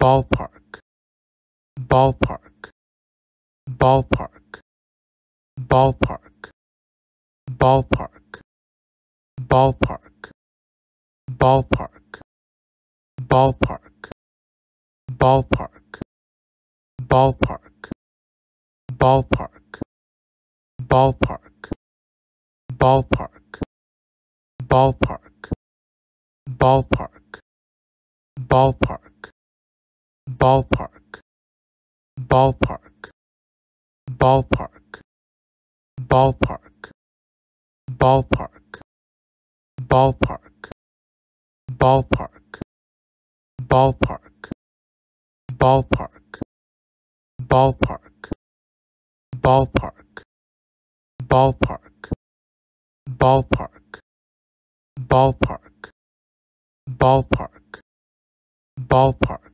ballpark ballpark ballpark ballpark ballpark ballpark ballpark ballpark ballpark ballpark ballpark ballpark ballpark ballpark ballpark ballpark ballpark ballpark ballpark ballpark ballpark ballpark ballpark ballpark ballpark ballpark ballpark ballpark ballpark ballpark ballpark ballpark